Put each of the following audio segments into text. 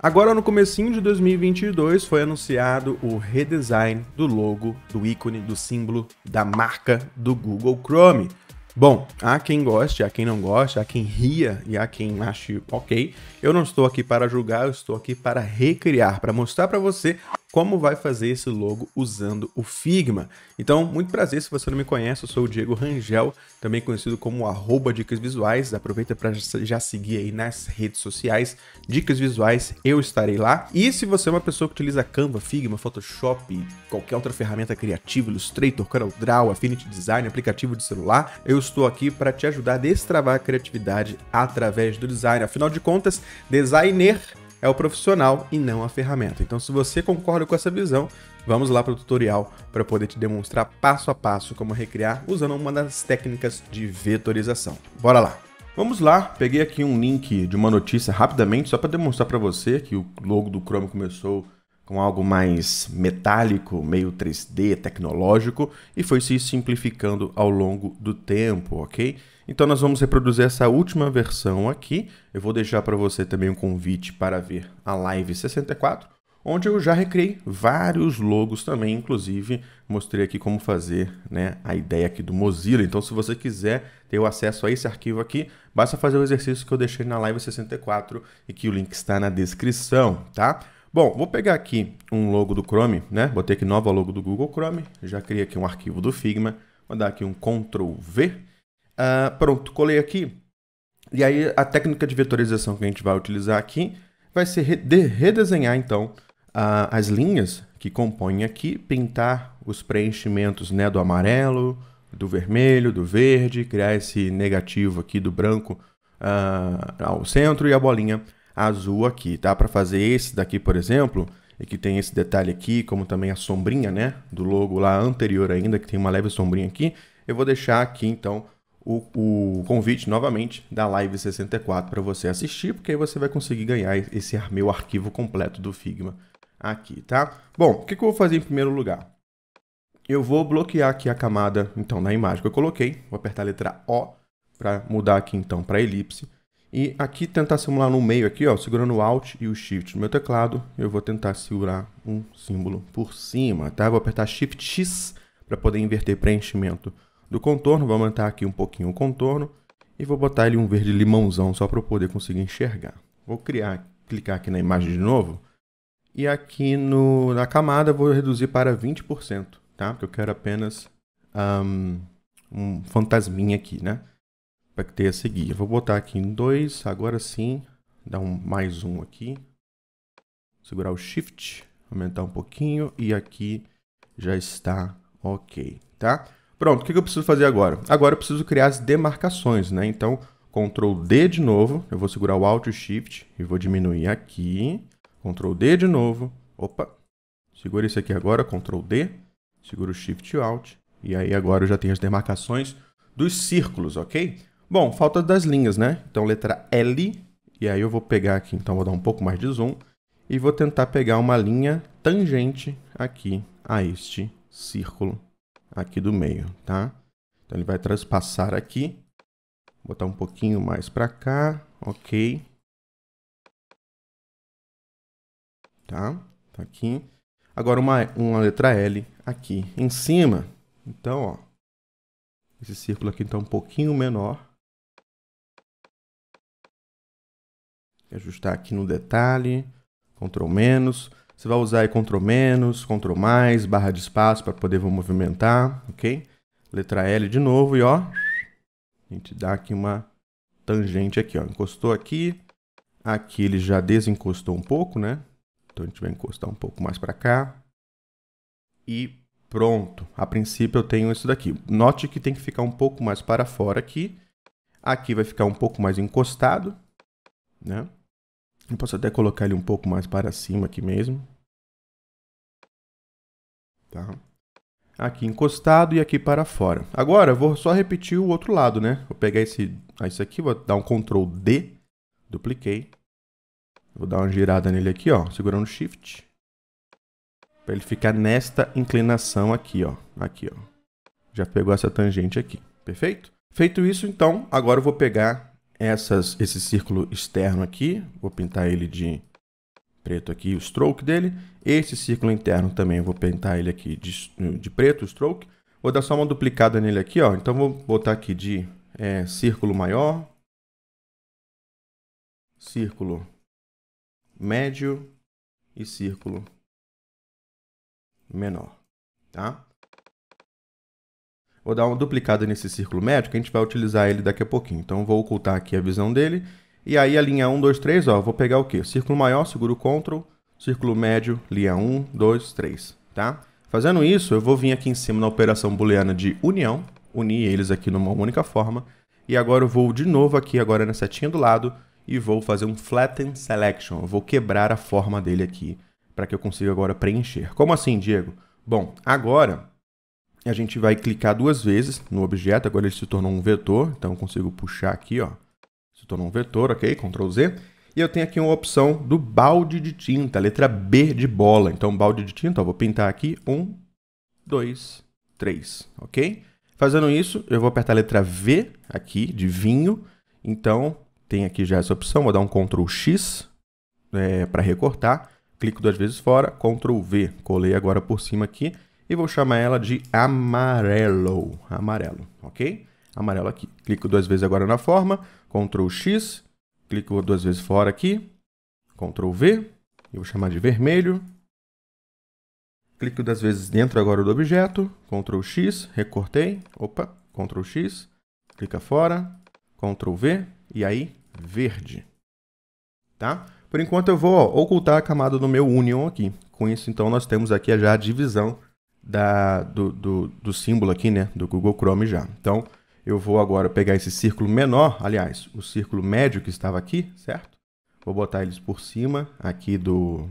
Agora no comecinho de 2022 foi anunciado o redesign do logo, do ícone, do símbolo da marca do Google Chrome. Bom, há quem goste, há quem não goste, há quem ria e há quem ache ok. Eu não estou aqui para julgar, eu estou aqui para recriar, para mostrar para você como vai fazer esse logo usando o Figma. Então, muito prazer, se você não me conhece, eu sou o Diego Rangel, também conhecido como arroba Dicas Visuais. Aproveita para já seguir aí nas redes sociais, Dicas Visuais, eu estarei lá. E se você é uma pessoa que utiliza Canva, Figma, Photoshop, qualquer outra ferramenta criativa, Illustrator, CorelDRAW, Affinity Design, aplicativo de celular, eu estou aqui para te ajudar a destravar a criatividade através do design. Afinal de contas, designer é o profissional e não a ferramenta. Então, se você concorda com essa visão, vamos lá para o tutorial para poder te demonstrar passo a passo como recriar usando uma das técnicas de vetorização. Bora lá! Vamos lá, peguei aqui um link de uma notícia rapidamente, só para demonstrar para você que o logo do Chrome começou com algo mais metálico, meio 3D, tecnológico, e foi se simplificando ao longo do tempo, ok? Então nós vamos reproduzir essa última versão aqui. Eu vou deixar para você também um convite para ver a Live 64, onde eu já recriei vários logos também, inclusive mostrei aqui como fazer né, a ideia aqui do Mozilla. Então se você quiser ter o acesso a esse arquivo aqui, basta fazer o exercício que eu deixei na Live 64 e que o link está na descrição, tá? Bom, vou pegar aqui um logo do Chrome, né? Botei aqui nova logo do Google Chrome, já criei aqui um arquivo do Figma, vou dar aqui um Ctrl V Uh, pronto, colei aqui. E aí a técnica de vetorização que a gente vai utilizar aqui vai ser redesenhar então uh, as linhas que compõem aqui, pintar os preenchimentos né, do amarelo, do vermelho, do verde, criar esse negativo aqui do branco uh, ao centro e a bolinha azul aqui, tá? Para fazer esse daqui, por exemplo, e que tem esse detalhe aqui, como também a sombrinha, né, do logo lá anterior ainda, que tem uma leve sombrinha aqui, eu vou deixar aqui então o, o convite novamente da Live 64 para você assistir, porque aí você vai conseguir ganhar esse meu arquivo completo do Figma aqui, tá? Bom, o que, que eu vou fazer em primeiro lugar? Eu vou bloquear aqui a camada, então, na imagem que eu coloquei. Vou apertar a letra O para mudar aqui, então, para elipse. E aqui tentar simular no meio aqui, ó, segurando o Alt e o Shift no meu teclado, eu vou tentar segurar um símbolo por cima, tá? Vou apertar Shift X para poder inverter preenchimento do contorno, vou aumentar aqui um pouquinho o contorno e vou botar ele um verde limãozão só para eu poder conseguir enxergar. Vou criar, clicar aqui na imagem de novo e aqui no, na camada vou reduzir para 20%, tá? Porque eu quero apenas um, um fantasminha aqui, né? Para ter a seguir. vou botar aqui em 2, agora sim, dar um mais um aqui. Segurar o Shift, aumentar um pouquinho e aqui já está ok, tá? Pronto, o que eu preciso fazer agora? Agora eu preciso criar as demarcações, né? Então, Ctrl D de novo, eu vou segurar o Alt e Shift e vou diminuir aqui. Ctrl D de novo. Opa, segura isso aqui agora, Ctrl D, segura o Shift e Alt. E aí agora eu já tenho as demarcações dos círculos, ok? Bom, falta das linhas, né? Então, letra L, e aí eu vou pegar aqui, então vou dar um pouco mais de zoom, e vou tentar pegar uma linha tangente aqui a este círculo aqui do meio, tá? Então ele vai transpassar aqui, botar um pouquinho mais para cá, ok. Tá? Tá aqui. Agora uma, uma letra L aqui em cima. Então, ó, esse círculo aqui está um pouquinho menor. Ajustar aqui no detalhe, Ctrl menos. Você vai usar aí Ctrl menos, Ctrl mais, barra de espaço para poder movimentar, ok? Letra L de novo e ó, a gente dá aqui uma tangente aqui, ó. Encostou aqui, aqui ele já desencostou um pouco, né? Então a gente vai encostar um pouco mais para cá. E pronto. A princípio eu tenho isso daqui. Note que tem que ficar um pouco mais para fora aqui. Aqui vai ficar um pouco mais encostado, né? Eu posso até colocar ele um pouco mais para cima aqui mesmo. Tá? Aqui encostado e aqui para fora. Agora eu vou só repetir o outro lado, né? Vou pegar esse, esse aqui, vou dar um Ctrl D, dupliquei. Vou dar uma girada nele aqui, ó, segurando Shift. Para ele ficar nesta inclinação aqui, ó. Aqui, ó. Já pegou essa tangente aqui, perfeito? Feito isso, então, agora eu vou pegar essas, esse círculo externo aqui, vou pintar ele de preto aqui, o stroke dele. Esse círculo interno também, vou pintar ele aqui de, de preto, o stroke. Vou dar só uma duplicada nele aqui, ó. Então vou botar aqui de é, círculo maior, círculo médio e círculo menor, tá? Vou dar uma duplicada nesse círculo que a gente vai utilizar ele daqui a pouquinho. Então, vou ocultar aqui a visão dele. E aí, a linha 1, 2, 3, ó, vou pegar o quê? Círculo maior, seguro Ctrl, círculo médio, linha 1, 2, 3, tá? Fazendo isso, eu vou vir aqui em cima na operação booleana de união, unir eles aqui numa única forma. E agora eu vou de novo aqui, agora na setinha do lado, e vou fazer um flatten selection. Eu vou quebrar a forma dele aqui, para que eu consiga agora preencher. Como assim, Diego? Bom, agora a gente vai clicar duas vezes no objeto, agora ele se tornou um vetor, então eu consigo puxar aqui, ó, se tornou um vetor, ok? Ctrl Z. E eu tenho aqui uma opção do balde de tinta, letra B de bola. Então, balde de tinta, ó, vou pintar aqui, um, dois, três, ok? Fazendo isso, eu vou apertar a letra V aqui, de vinho. Então, tem aqui já essa opção, vou dar um Ctrl X é, para recortar. Clico duas vezes fora, Ctrl V, colei agora por cima aqui e vou chamar ela de amarelo, amarelo, ok? Amarelo aqui. Clico duas vezes agora na forma, Ctrl X, clico duas vezes fora aqui, Ctrl V, e vou chamar de vermelho. Clico duas vezes dentro agora do objeto, Ctrl X, recortei, opa, Ctrl X, clica fora, Ctrl V, e aí verde, tá? Por enquanto eu vou ó, ocultar a camada do meu Union aqui. Com isso, então, nós temos aqui já a divisão da, do, do, do símbolo aqui, né, do Google Chrome já. Então, eu vou agora pegar esse círculo menor, aliás, o círculo médio que estava aqui, certo? Vou botar eles por cima aqui do,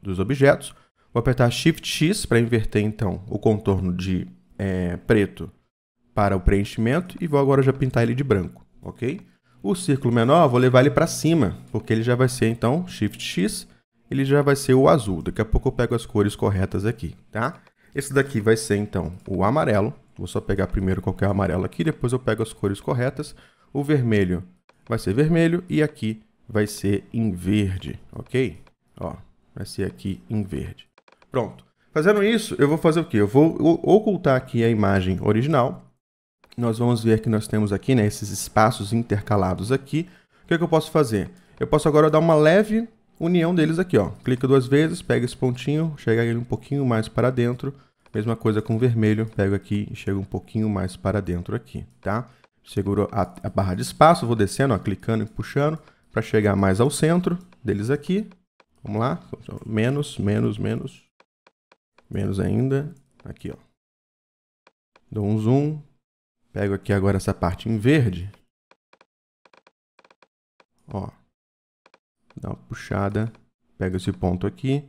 dos objetos. Vou apertar Shift X para inverter, então, o contorno de é, preto para o preenchimento e vou agora já pintar ele de branco, ok? O círculo menor, vou levar ele para cima, porque ele já vai ser, então, Shift X, ele já vai ser o azul. Daqui a pouco eu pego as cores corretas aqui, tá? Esse daqui vai ser, então, o amarelo. Vou só pegar primeiro qualquer amarelo aqui, depois eu pego as cores corretas. O vermelho vai ser vermelho e aqui vai ser em verde, ok? Ó, vai ser aqui em verde. Pronto. Fazendo isso, eu vou fazer o quê? Eu vou ocultar aqui a imagem original. Nós vamos ver que nós temos aqui, né, esses espaços intercalados aqui. O que, é que eu posso fazer? Eu posso agora dar uma leve união deles aqui, ó. Clica duas vezes, pega esse pontinho, chega ele um pouquinho mais para dentro. Mesma coisa com o vermelho, pego aqui e chego um pouquinho mais para dentro aqui, tá? Seguro a, a barra de espaço, vou descendo, ó, clicando e puxando para chegar mais ao centro deles aqui. Vamos lá, menos, menos, menos, menos ainda, aqui, ó. Dou um zoom, pego aqui agora essa parte em verde, ó, dá uma puxada, pega esse ponto aqui,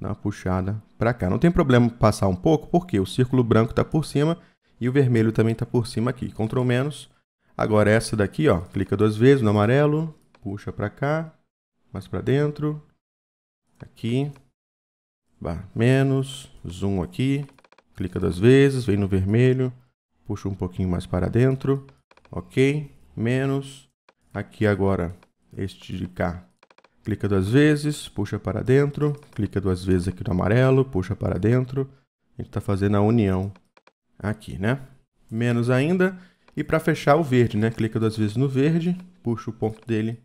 dá uma puxada para cá. Não tem problema passar um pouco, porque o círculo branco está por cima e o vermelho também está por cima aqui. Ctrl menos. Agora essa daqui, ó, clica duas vezes no amarelo, puxa para cá, mais para dentro, aqui, menos, zoom aqui, clica duas vezes, vem no vermelho, puxa um pouquinho mais para dentro, ok, menos, aqui agora este de cá clica duas vezes, puxa para dentro, clica duas vezes aqui no amarelo, puxa para dentro. A gente está fazendo a união aqui, né? Menos ainda. E para fechar o verde, né? Clica duas vezes no verde, puxa o ponto dele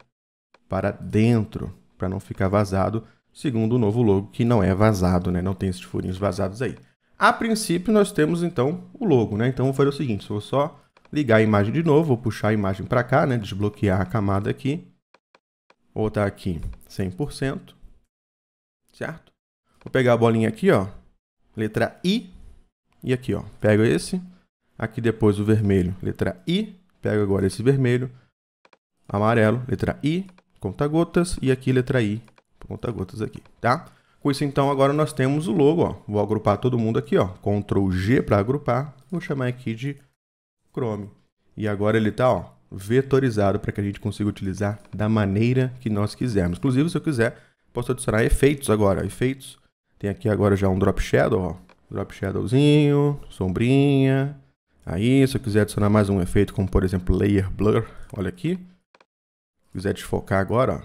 para dentro, para não ficar vazado, segundo o novo logo, que não é vazado, né? Não tem esses furinhos vazados aí. A princípio, nós temos, então, o logo, né? Então, vou fazer o seguinte, vou só ligar a imagem de novo, vou puxar a imagem para cá, né? Desbloquear a camada aqui. Vou botar aqui 100%, certo? Vou pegar a bolinha aqui, ó, letra I, e aqui, ó, pego esse, aqui depois o vermelho, letra I, pego agora esse vermelho, amarelo, letra I, conta-gotas, e aqui letra I, conta-gotas aqui, tá? Com isso, então, agora nós temos o logo, ó. Vou agrupar todo mundo aqui, ó. Ctrl G para agrupar. Vou chamar aqui de Chrome. E agora ele tá, ó, vetorizado para que a gente consiga utilizar da maneira que nós quisermos. Inclusive, se eu quiser, posso adicionar efeitos agora. Efeitos, tem aqui agora já um Drop Shadow, ó. Drop Shadowzinho, sombrinha. Aí, se eu quiser adicionar mais um efeito, como por exemplo Layer Blur, olha aqui. Se quiser desfocar agora, ó,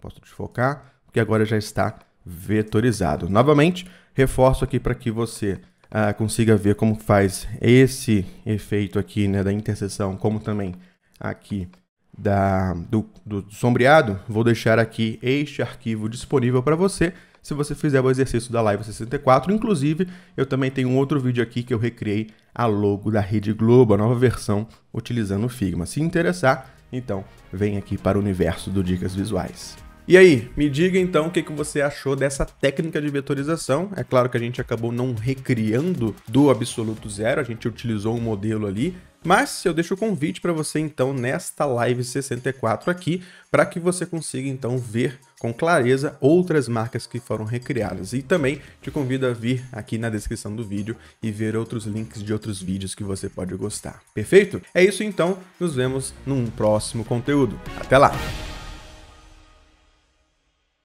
posso desfocar. porque agora já está vetorizado. Novamente, reforço aqui para que você uh, consiga ver como faz esse efeito aqui né, da interseção, como também aqui da, do, do sombreado, vou deixar aqui este arquivo disponível para você se você fizer o exercício da Live 64. Inclusive, eu também tenho um outro vídeo aqui que eu recriei a logo da Rede Globo, a nova versão utilizando o Figma. Se interessar, então vem aqui para o universo do Dicas Visuais. E aí, me diga então o que, que você achou dessa técnica de vetorização. É claro que a gente acabou não recriando do absoluto zero, a gente utilizou um modelo ali, mas eu deixo o convite para você então nesta live 64 aqui, para que você consiga então ver com clareza outras marcas que foram recriadas. E também te convido a vir aqui na descrição do vídeo e ver outros links de outros vídeos que você pode gostar. Perfeito? É isso então, nos vemos num próximo conteúdo. Até lá!